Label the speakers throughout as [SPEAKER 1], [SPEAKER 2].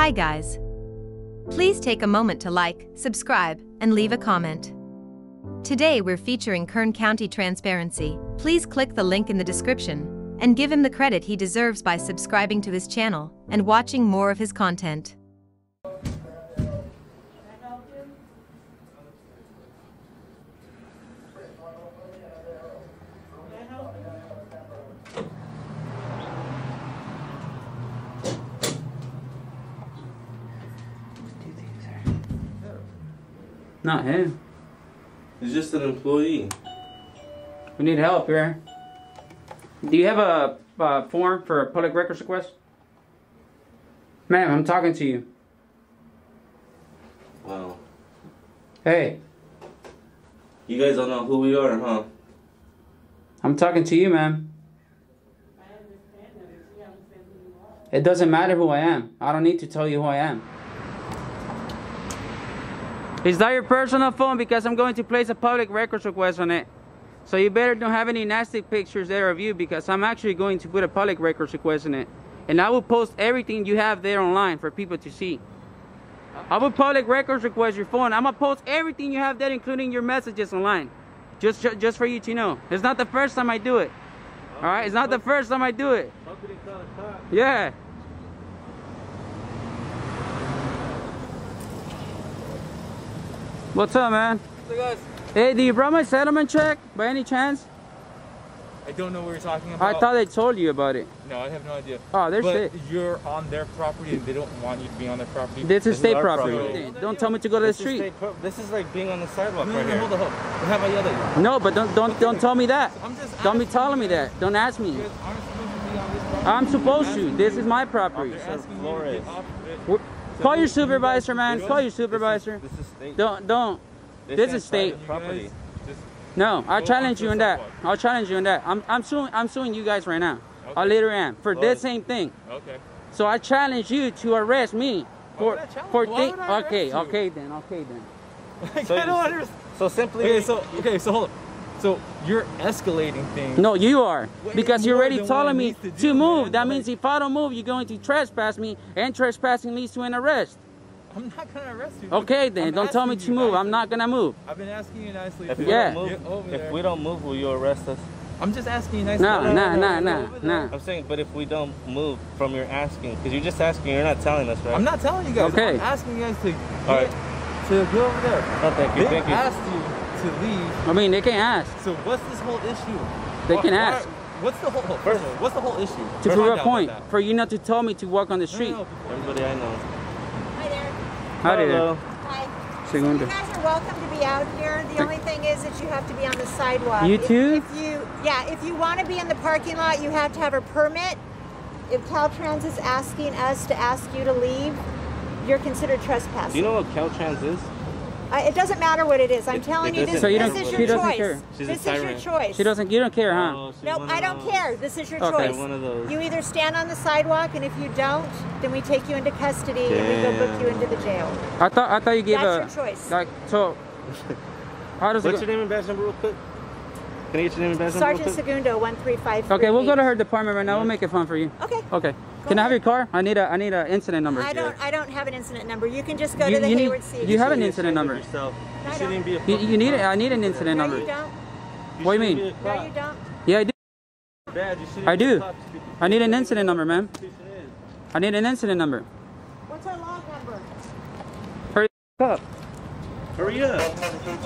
[SPEAKER 1] Hi guys. Please take a moment to like, subscribe, and leave a comment. Today we're featuring Kern County Transparency. Please click the link in the description and give him the credit he deserves by subscribing to his channel and watching more of his content.
[SPEAKER 2] Not him.
[SPEAKER 3] He's just an employee.
[SPEAKER 2] We need help here. Do you have a, a form for a public records request? Ma'am, I'm talking to you.
[SPEAKER 3] Wow.
[SPEAKER 2] Hey,
[SPEAKER 3] You guys don't know who we are, huh?
[SPEAKER 2] I'm talking to you, ma'am. It doesn't matter who I am. I don't need to tell you who I am. Is that your personal phone? Because I'm going to place a public records request on it. So you better don't have any nasty pictures there of you because I'm actually going to put a public records request on it. And I will post everything you have there online for people to see. I will public records request your phone. I'm gonna post everything you have there, including your messages online. Just, ju- just for you to know. It's not the first time I do it. All right, it's not the first time I do it. Yeah. What's up, man? Hey, do you brought my settlement check by any chance?
[SPEAKER 4] I don't know what you're talking about.
[SPEAKER 2] I thought they told you about it.
[SPEAKER 4] No, I have no idea.
[SPEAKER 2] Oh, there's
[SPEAKER 4] but
[SPEAKER 2] it.
[SPEAKER 4] you're on their property and they don't want you to be on their property.
[SPEAKER 2] This is
[SPEAKER 3] This
[SPEAKER 2] state
[SPEAKER 3] our
[SPEAKER 2] property.
[SPEAKER 3] property.
[SPEAKER 2] Don't tell me to go to the
[SPEAKER 3] This is
[SPEAKER 2] street.
[SPEAKER 3] state This is like being on the sidewalk
[SPEAKER 4] no,
[SPEAKER 3] right
[SPEAKER 4] no,
[SPEAKER 3] here.
[SPEAKER 4] hold on, hold on. Have I yelled at you?
[SPEAKER 2] No, but don't don't don't tell me that.
[SPEAKER 4] I'm just
[SPEAKER 2] Don't be telling me that. Don't ask me.
[SPEAKER 4] You guys aren't supposed to be on this property.
[SPEAKER 2] I'm supposed to. This is my property.
[SPEAKER 4] They're asking you to
[SPEAKER 3] Flores.
[SPEAKER 4] get off of it.
[SPEAKER 2] Wh-
[SPEAKER 4] So
[SPEAKER 2] Call your supervisor, man.
[SPEAKER 4] this
[SPEAKER 2] Call your supervisor.
[SPEAKER 3] This is state.
[SPEAKER 2] Don't don't.
[SPEAKER 3] This
[SPEAKER 2] this is state.
[SPEAKER 3] property.
[SPEAKER 4] You guys just-
[SPEAKER 2] No, I'll challenge you in that. I'll challenge you in that. I'm I'm suing I'm suing you guys right now. I
[SPEAKER 4] Okay.
[SPEAKER 2] literally am for
[SPEAKER 3] Well,
[SPEAKER 2] this same thing.
[SPEAKER 4] Okay.
[SPEAKER 2] So I challenge you to arrest me for
[SPEAKER 4] would I challenge-
[SPEAKER 2] for
[SPEAKER 4] why
[SPEAKER 2] thi-
[SPEAKER 4] would I arrest
[SPEAKER 2] okay
[SPEAKER 4] you?
[SPEAKER 2] okay then okay then.
[SPEAKER 4] Like,
[SPEAKER 3] So
[SPEAKER 4] I don't understand.
[SPEAKER 3] So simply.
[SPEAKER 4] Okay, so okay, so hold on. So you're escalating things.
[SPEAKER 2] No, you are
[SPEAKER 4] Way
[SPEAKER 2] because you're already telling me
[SPEAKER 4] to
[SPEAKER 2] to, move.
[SPEAKER 4] man.
[SPEAKER 2] That
[SPEAKER 4] Like-
[SPEAKER 2] means if I don't move, you're going to trespass me, and trespassing leads to an arrest.
[SPEAKER 4] I'm not gonna arrest you.
[SPEAKER 2] Okay then,
[SPEAKER 4] I'm
[SPEAKER 2] don't tell me to
[SPEAKER 4] you
[SPEAKER 2] move. I'm not gonna move.
[SPEAKER 4] I've been asking you nicely.
[SPEAKER 3] If
[SPEAKER 4] to
[SPEAKER 3] we
[SPEAKER 2] Yeah.
[SPEAKER 3] don't
[SPEAKER 4] Get
[SPEAKER 3] move,
[SPEAKER 4] over
[SPEAKER 3] if
[SPEAKER 4] there.
[SPEAKER 3] we don't move, will you arrest us?
[SPEAKER 4] I'm just asking you nicely.
[SPEAKER 2] No,
[SPEAKER 3] no,
[SPEAKER 2] nah,
[SPEAKER 3] no,
[SPEAKER 2] nah,
[SPEAKER 3] no,
[SPEAKER 2] nah, nah.
[SPEAKER 3] I'm saying, but if we don't move from your asking, because you're just asking, you're not telling us, right?
[SPEAKER 4] I'm not telling you guys.
[SPEAKER 2] Okay.
[SPEAKER 4] I'm asking you guys to
[SPEAKER 3] All right.
[SPEAKER 4] to go over there.
[SPEAKER 3] No, thank you.
[SPEAKER 4] They
[SPEAKER 3] Thank you.
[SPEAKER 4] asked you to leave.
[SPEAKER 2] I mean, they can't ask
[SPEAKER 4] So what's this whole issue?
[SPEAKER 2] They
[SPEAKER 4] Why-
[SPEAKER 2] can
[SPEAKER 4] why-
[SPEAKER 2] ask.
[SPEAKER 4] What's the whole first? of all, What's the whole issue?
[SPEAKER 2] to
[SPEAKER 4] Find
[SPEAKER 2] prove a point for you not to tell me to walk on the
[SPEAKER 4] No, no,
[SPEAKER 2] street.
[SPEAKER 4] no,
[SPEAKER 3] Everybody I know.
[SPEAKER 5] Hi there.
[SPEAKER 2] Howdy there.
[SPEAKER 3] Hello.
[SPEAKER 5] Hi. So you guys are welcome to be out here. The only thing is that you have to be on the sidewalk.
[SPEAKER 2] You
[SPEAKER 5] If-
[SPEAKER 2] too?
[SPEAKER 5] If, you, yeah, if you want to be in the parking lot, you have to have a permit. If Caltrans is asking us to ask you to leave, you're considered trespassing.
[SPEAKER 3] Do you know what Caltrans is?
[SPEAKER 5] I, it doesn't matter what it is. I'm
[SPEAKER 3] It-
[SPEAKER 5] telling
[SPEAKER 3] it
[SPEAKER 5] you, this,
[SPEAKER 3] doesn't So you
[SPEAKER 5] this is
[SPEAKER 3] she
[SPEAKER 5] your
[SPEAKER 2] doesn't
[SPEAKER 5] choice.
[SPEAKER 2] care.
[SPEAKER 3] She's
[SPEAKER 5] this is your choice.
[SPEAKER 2] She doesn't. You don't care, huh?
[SPEAKER 3] Oh, she's
[SPEAKER 5] Nope, I don't
[SPEAKER 3] those.
[SPEAKER 5] care. This is your
[SPEAKER 2] Okay.
[SPEAKER 5] choice.
[SPEAKER 3] One of those.
[SPEAKER 5] You either stand on the sidewalk, and if you don't, then we take you into custody and we go book you into the jail.
[SPEAKER 2] I thought I thought you gave
[SPEAKER 5] That's
[SPEAKER 2] a
[SPEAKER 5] your choice.
[SPEAKER 2] like so. How does
[SPEAKER 3] What's
[SPEAKER 2] go?
[SPEAKER 3] your name and badge number real quick? Can I get your name and badge number
[SPEAKER 5] Sergeant
[SPEAKER 3] real quick?
[SPEAKER 5] Segundo, one three five.
[SPEAKER 2] Okay, we'll go to her department right now. We'll make it fun for you.
[SPEAKER 5] Okay.
[SPEAKER 2] Okay. Can I have your car? I need a I need an incident number.
[SPEAKER 5] I don't. I don't have an incident number. You can just go
[SPEAKER 2] You-
[SPEAKER 5] to the
[SPEAKER 2] you need-
[SPEAKER 5] Hayward Seat.
[SPEAKER 2] you have an incident number.
[SPEAKER 3] Yourself.
[SPEAKER 5] I
[SPEAKER 3] You shouldn't
[SPEAKER 5] don't.
[SPEAKER 3] be a
[SPEAKER 2] You, you need it. I need an incident
[SPEAKER 5] No,
[SPEAKER 2] number.
[SPEAKER 5] you don't.
[SPEAKER 2] What do you mean?
[SPEAKER 5] No, you don't.
[SPEAKER 2] Yeah, I do.
[SPEAKER 3] Badge, you
[SPEAKER 2] I do. I need an incident number, ma'am. I need an incident number.
[SPEAKER 5] What's our log number?
[SPEAKER 2] Hurry up.
[SPEAKER 3] Hurry up.
[SPEAKER 5] You can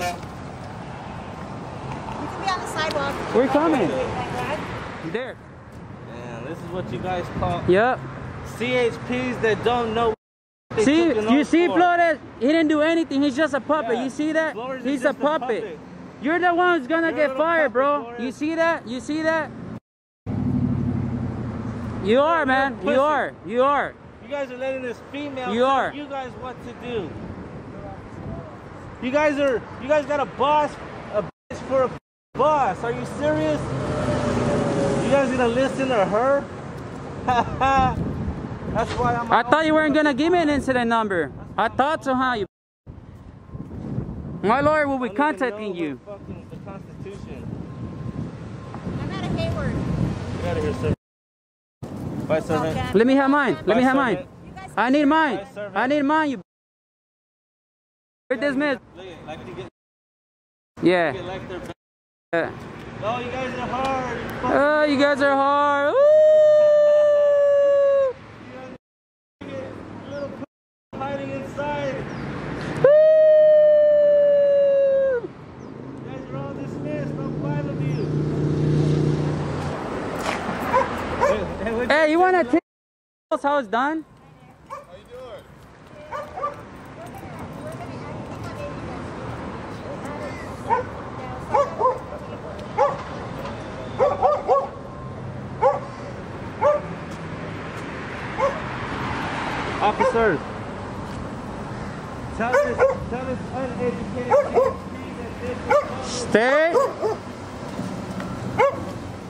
[SPEAKER 5] be on the sidewalk.
[SPEAKER 2] Where you coming?
[SPEAKER 5] Like.
[SPEAKER 2] There.
[SPEAKER 3] This is what you guys call
[SPEAKER 2] Yep.
[SPEAKER 3] CHPs that don't know.
[SPEAKER 2] See, you see,
[SPEAKER 3] for.
[SPEAKER 2] Flores? He didn't do anything. He's just a puppet.
[SPEAKER 3] Yeah.
[SPEAKER 2] You see that?
[SPEAKER 3] Flores
[SPEAKER 2] He's a
[SPEAKER 3] just a
[SPEAKER 2] puppet.
[SPEAKER 3] puppet.
[SPEAKER 2] You're the one who's gonna
[SPEAKER 3] You're
[SPEAKER 2] get fired,
[SPEAKER 3] puppet,
[SPEAKER 2] bro.
[SPEAKER 3] Flores.
[SPEAKER 2] You see that? You see that? You are, man. You are. You are.
[SPEAKER 3] You guys are letting this female
[SPEAKER 2] You
[SPEAKER 3] tell
[SPEAKER 2] are.
[SPEAKER 3] you guys what to do. You guys are you guys got a boss, a bitch for a boss. Are you serious? You guys gonna listen to her? That's why I'm.
[SPEAKER 2] I thought you weren't gonna give me an incident number. I thought so, huh? You. My lawyer will be
[SPEAKER 3] I don't even
[SPEAKER 2] contacting you.
[SPEAKER 3] fucking The Constitution.
[SPEAKER 5] I'm not a Hayward.
[SPEAKER 3] Get out of here, sir. Bye, servant.
[SPEAKER 5] Okay.
[SPEAKER 2] Let me have mine. Let
[SPEAKER 3] Bye,
[SPEAKER 2] me have mine.
[SPEAKER 3] servant.
[SPEAKER 5] You
[SPEAKER 2] I need mine.
[SPEAKER 3] Guys, sir,
[SPEAKER 2] I need mine. You. You're dismissed.
[SPEAKER 3] Look at, like to get,
[SPEAKER 2] Yeah.
[SPEAKER 3] get like their.
[SPEAKER 2] yeah.
[SPEAKER 3] Oh, you guys are hard.
[SPEAKER 2] Oh, you guys are hard. Woo!
[SPEAKER 3] it. Little p- hiding inside.
[SPEAKER 2] Woo!
[SPEAKER 3] You guys are all dismissed. No five of you. Hey, hey, wait-
[SPEAKER 2] Hey, you wanna tell us how it's
[SPEAKER 3] Officers, tell this, tell this uneducated CHP that this is public.
[SPEAKER 2] Stay.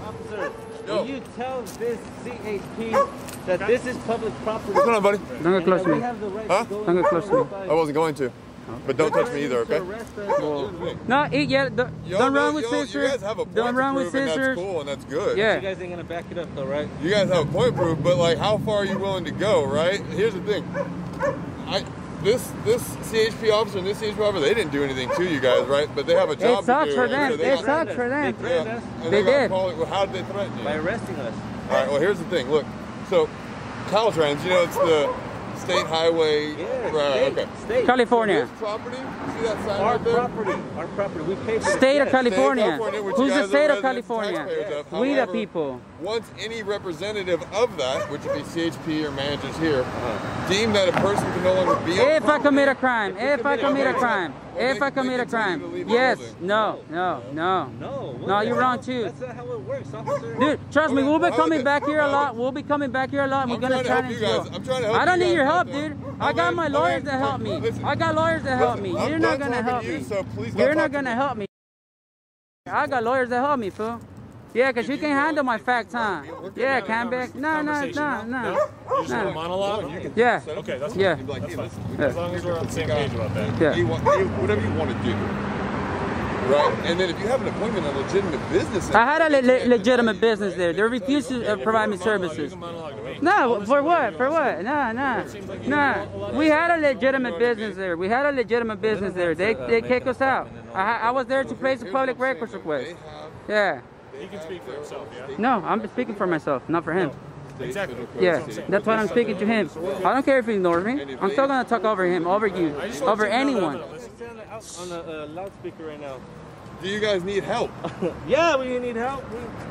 [SPEAKER 3] Officer, will you tell this CHP that this is public property?
[SPEAKER 6] What's going on, buddy?
[SPEAKER 2] Don't get close to me.
[SPEAKER 3] right
[SPEAKER 6] Huh?
[SPEAKER 2] Don't get close to me.
[SPEAKER 6] I wasn't going to. But don't touch me either, okay?
[SPEAKER 3] Arrest.
[SPEAKER 2] No, eat yet. Don't,
[SPEAKER 6] Y'all
[SPEAKER 2] don't run with
[SPEAKER 6] y'all- You
[SPEAKER 2] scissors.
[SPEAKER 6] guys have a point
[SPEAKER 2] Don't run with
[SPEAKER 6] prove, and
[SPEAKER 2] scissors.
[SPEAKER 6] That's cool and that's good.
[SPEAKER 2] Yeah.
[SPEAKER 3] You guys ain't gonna back it up though, right?
[SPEAKER 6] You guys have a point proof, but like, how far are you willing to go, right? Here's the thing. I this this CHP officer and this CHP officer, they didn't do anything to you guys, right? But they have a job
[SPEAKER 2] It sucks
[SPEAKER 6] to do.
[SPEAKER 2] for them.
[SPEAKER 6] So they
[SPEAKER 2] It
[SPEAKER 6] got-
[SPEAKER 2] sucks for
[SPEAKER 3] They
[SPEAKER 2] them.
[SPEAKER 3] threatened
[SPEAKER 6] Yeah.
[SPEAKER 3] us
[SPEAKER 6] And
[SPEAKER 2] They
[SPEAKER 6] got
[SPEAKER 2] did.
[SPEAKER 6] called- well, how did they threaten you?
[SPEAKER 3] by arresting us.
[SPEAKER 6] All right. Well, here's the thing. Look, so Caltrans, you know, it's the state highway.
[SPEAKER 3] Yeah,
[SPEAKER 6] right.
[SPEAKER 3] state,
[SPEAKER 6] Okay.
[SPEAKER 3] state.
[SPEAKER 2] California.
[SPEAKER 6] This property. See that sign
[SPEAKER 3] Our
[SPEAKER 6] right there?
[SPEAKER 3] property, our property. We pay for it.
[SPEAKER 2] State of
[SPEAKER 3] Yes.
[SPEAKER 2] California.
[SPEAKER 6] California,
[SPEAKER 2] Who's the state of California?
[SPEAKER 6] taxpayers of.
[SPEAKER 2] We the people.
[SPEAKER 6] Once any representative of that, which would be CHP or managers here,
[SPEAKER 3] Uh-huh.
[SPEAKER 6] deem that a person can no longer be on
[SPEAKER 2] If I
[SPEAKER 6] property,
[SPEAKER 2] commit a crime, if I commit a
[SPEAKER 6] Okay.
[SPEAKER 2] crime,
[SPEAKER 6] Well,
[SPEAKER 2] if
[SPEAKER 6] they-
[SPEAKER 2] I commit a crime, yes, no, no, no.
[SPEAKER 3] No. what
[SPEAKER 2] No, you're
[SPEAKER 3] hell?
[SPEAKER 2] wrong, too.
[SPEAKER 3] That's not how it works, officer.
[SPEAKER 2] Dude, trust me, we'll be
[SPEAKER 6] well,
[SPEAKER 2] coming back here a lot. We'll be coming back here a lot. and We're
[SPEAKER 6] I'm
[SPEAKER 2] gonna
[SPEAKER 6] trying to
[SPEAKER 2] try
[SPEAKER 6] help you
[SPEAKER 2] to
[SPEAKER 6] guys. I'm trying to help
[SPEAKER 2] I don't need your help, dude.
[SPEAKER 6] I
[SPEAKER 2] I got my lawyers
[SPEAKER 6] mean,
[SPEAKER 2] to help me. I got lawyers to help me. You're not gonna help me.
[SPEAKER 6] so please don't
[SPEAKER 2] You're not gonna help me. I got lawyers to help me, fool. Yeah, cause you
[SPEAKER 6] you
[SPEAKER 2] can
[SPEAKER 6] want-
[SPEAKER 2] handle my facts, huh? Yeah, Canbeck. No, no,
[SPEAKER 4] Conversation
[SPEAKER 2] no,
[SPEAKER 4] now?
[SPEAKER 2] no.
[SPEAKER 4] You just want a
[SPEAKER 2] No.
[SPEAKER 4] monologue?
[SPEAKER 2] Yeah,
[SPEAKER 4] Okay, that's
[SPEAKER 2] yeah,
[SPEAKER 6] You'd be like,
[SPEAKER 4] As long as we're on the same page about that.
[SPEAKER 2] yeah.
[SPEAKER 6] you want, you- whatever you want to do. Right? And then if you have an appointment, a legitimate business.
[SPEAKER 2] I had a le- le- legitimate business there. They refused to uh, provide me services.
[SPEAKER 4] Monologue to me.
[SPEAKER 2] No, for what? For what? No, no, no. We had a legitimate business there. We had a legitimate business there. They they kicked us out. I, I was there to place a public records request. Yeah.
[SPEAKER 4] He can speak for himself, yeah?
[SPEAKER 2] No, I'm speaking for myself, not for him.
[SPEAKER 4] Exactly.
[SPEAKER 2] Yeah, that's why I'm speaking to him. I don't care if he ignores me. I'm still gonna talk over him, over you, over anyone.
[SPEAKER 3] On the uh, loudspeaker right now.
[SPEAKER 6] Do you guys need help?
[SPEAKER 3] Yeah, we need help.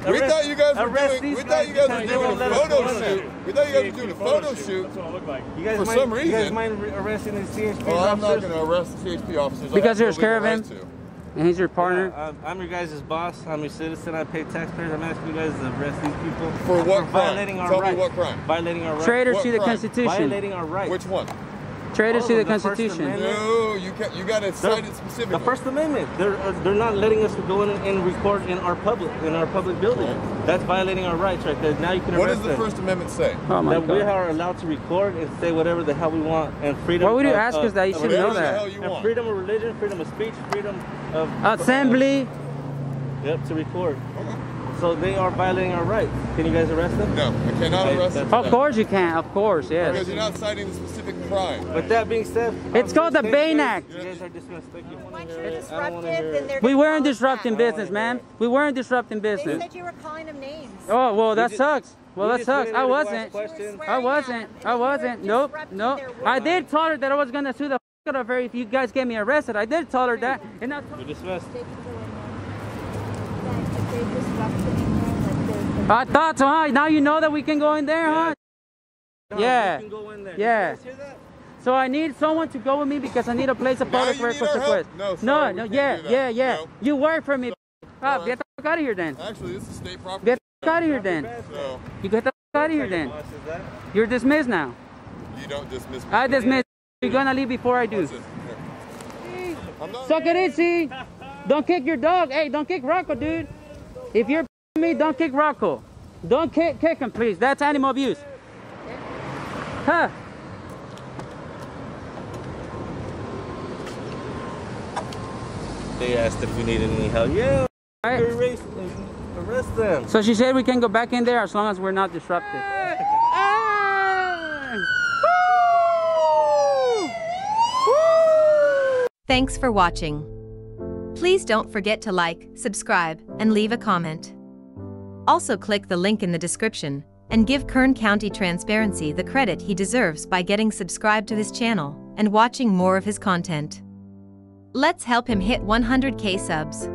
[SPEAKER 3] We,
[SPEAKER 6] We thought you guys were
[SPEAKER 3] arrest
[SPEAKER 6] doing. We thought you guys were doing a
[SPEAKER 3] let
[SPEAKER 6] photo
[SPEAKER 3] go
[SPEAKER 6] shoot. We thought you guys were doing a photo shoot.
[SPEAKER 4] That's what it looked like.
[SPEAKER 3] You guys
[SPEAKER 6] For
[SPEAKER 3] mind,
[SPEAKER 6] some
[SPEAKER 3] You guys
[SPEAKER 6] reason-
[SPEAKER 3] mind arresting the CHP
[SPEAKER 6] Well, I'm not
[SPEAKER 3] officers?
[SPEAKER 6] going to arrest the CHP officers.
[SPEAKER 2] Because
[SPEAKER 6] have
[SPEAKER 2] you're
[SPEAKER 6] no
[SPEAKER 2] scared of
[SPEAKER 6] legal
[SPEAKER 2] him?
[SPEAKER 6] right to.
[SPEAKER 2] And he's your partner.
[SPEAKER 3] Yeah, I'm, I'm your guys' boss. I'm your citizen. I pay taxpayers. I'm asking you guys to arrest these people
[SPEAKER 6] For what crime?
[SPEAKER 3] violating our
[SPEAKER 6] Tell me
[SPEAKER 3] rights.
[SPEAKER 6] what crime.
[SPEAKER 3] Violating our rights.
[SPEAKER 2] Traitors
[SPEAKER 6] What
[SPEAKER 2] to the
[SPEAKER 6] crime?
[SPEAKER 2] Constitution.
[SPEAKER 3] Violating our rights.
[SPEAKER 6] Which one?
[SPEAKER 2] Traitors
[SPEAKER 3] All
[SPEAKER 2] to the
[SPEAKER 3] the
[SPEAKER 2] Constitution.
[SPEAKER 6] No, you can You got to
[SPEAKER 3] They're-
[SPEAKER 6] cite it specifically.
[SPEAKER 3] The First Amendment. They're uh, they're not letting us go in and record in our public in our public building. That's violating our rights right there. Now you can
[SPEAKER 6] What does the
[SPEAKER 3] them.
[SPEAKER 6] First Amendment say?
[SPEAKER 2] Oh my
[SPEAKER 3] that we are allowed to record and say whatever the hell we want and freedom.
[SPEAKER 2] Why would you
[SPEAKER 3] of-
[SPEAKER 2] ask
[SPEAKER 3] of-
[SPEAKER 2] us that? You
[SPEAKER 3] of
[SPEAKER 2] should
[SPEAKER 6] Whatever
[SPEAKER 2] know
[SPEAKER 6] the
[SPEAKER 2] that.
[SPEAKER 6] hell you
[SPEAKER 3] And
[SPEAKER 6] want.
[SPEAKER 3] freedom of religion, freedom of speech, freedom of
[SPEAKER 2] Assembly.
[SPEAKER 3] Yep, to record. Okay. So they are violating our rights. Can you guys arrest them?
[SPEAKER 6] No, I cannot
[SPEAKER 3] Okay,
[SPEAKER 6] arrest them.
[SPEAKER 2] Of course you can. Of course,
[SPEAKER 6] yeah.
[SPEAKER 2] Because
[SPEAKER 6] you're not citing the specific crime.
[SPEAKER 3] With that being said,
[SPEAKER 2] It's um, called the
[SPEAKER 3] thank Bane.
[SPEAKER 2] Act.
[SPEAKER 3] You guys are dismissed.
[SPEAKER 5] Once you're disruptive, then they're
[SPEAKER 2] We weren't disrupting business, man. We weren't disrupting
[SPEAKER 5] They
[SPEAKER 2] business.
[SPEAKER 5] said you were calling them names.
[SPEAKER 2] Oh well, that
[SPEAKER 3] just-
[SPEAKER 2] sucks. Well, that sucks. I wasn't.
[SPEAKER 3] questions.
[SPEAKER 5] You were
[SPEAKER 2] I wasn't. I
[SPEAKER 5] and you were
[SPEAKER 2] wasn't. Nope. Nope. I did tell her that I was gonna sue the f out of her if you guys get me arrested. I did tell her that, and I
[SPEAKER 3] You're dismissed.
[SPEAKER 5] They can go in there. That if they disrupt anything, like they're-
[SPEAKER 2] I thought so, huh? Now you know that we can go in there, huh?
[SPEAKER 3] No,
[SPEAKER 2] Yeah.
[SPEAKER 3] you can go in there.
[SPEAKER 2] Yeah.
[SPEAKER 3] You guys hear that?
[SPEAKER 2] So I need someone to go with me because I need to place a
[SPEAKER 6] Now
[SPEAKER 2] public
[SPEAKER 6] you need
[SPEAKER 2] request
[SPEAKER 6] our. No,
[SPEAKER 2] no,
[SPEAKER 6] sorry, we
[SPEAKER 2] no, yeah, yeah, yeah.
[SPEAKER 6] No.
[SPEAKER 2] You work for me. Ah,
[SPEAKER 6] No.
[SPEAKER 2] get the fuck out of here then.
[SPEAKER 6] Actually, this is state property.
[SPEAKER 2] Get the fuck out of here then.
[SPEAKER 6] So
[SPEAKER 2] You get the fuck out of here then.
[SPEAKER 3] boss is that?
[SPEAKER 2] You're dismissed now.
[SPEAKER 6] you don't dismiss me.
[SPEAKER 2] I dismiss. You're gonna leave before I do.
[SPEAKER 6] Listen, here. I'm not.
[SPEAKER 2] Suck it easy. Don't kick your dog. Hey, don't kick Rocco, dude. If you're me, don't kick Rocco. Don't kick, kick him, please. That's animal abuse. Huh.
[SPEAKER 3] They asked if we needed any help. Yeah.
[SPEAKER 2] All right.
[SPEAKER 3] Arrest, arrest them.
[SPEAKER 2] So she said we can go back in there as long as we're not disrupted.
[SPEAKER 1] Thanks for watching. Please don't forget to like, subscribe, and leave a comment. Also click the link in the description and give Kern County Transparency the credit he deserves by getting subscribed to his channel and watching more of his content. Let's help him hit 100k subs.